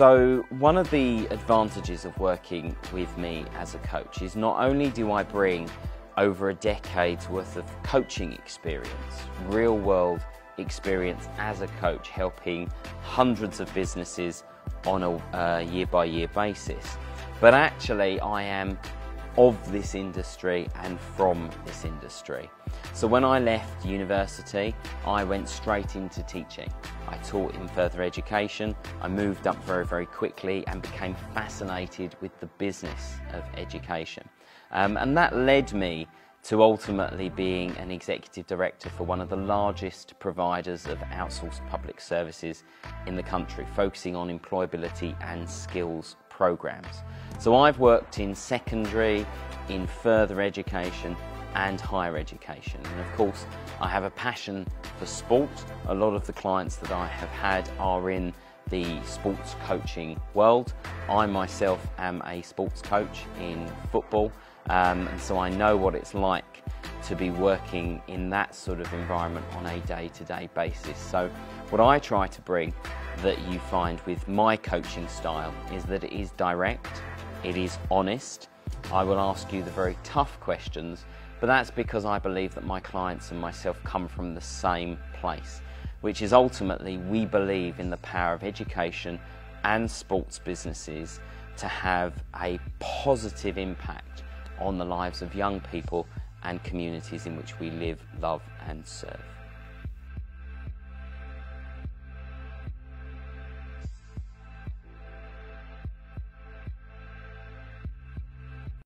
So, one of the advantages of working with me as a coach is not only do I bring over a decade's worth of coaching experience, real world experience as a coach, helping hundreds of businesses on a year by year basis, but actually, I am of this industry and from this industry. So when I left university, I went straight into teaching. I taught in further education. I moved up very, very quickly and became fascinated with the business of education. Um, and that led me to ultimately being an executive director for one of the largest providers of outsourced public services in the country, focusing on employability and skills programs. So I've worked in secondary, in further education, and higher education. And of course, I have a passion for sport. A lot of the clients that I have had are in the sports coaching world. I myself am a sports coach in football, um, and so I know what it's like to be working in that sort of environment on a day to day basis. So, what I try to bring that you find with my coaching style is that it is direct, it is honest. I will ask you the very tough questions but that's because I believe that my clients and myself come from the same place, which is ultimately we believe in the power of education and sports businesses to have a positive impact on the lives of young people and communities in which we live, love, and serve.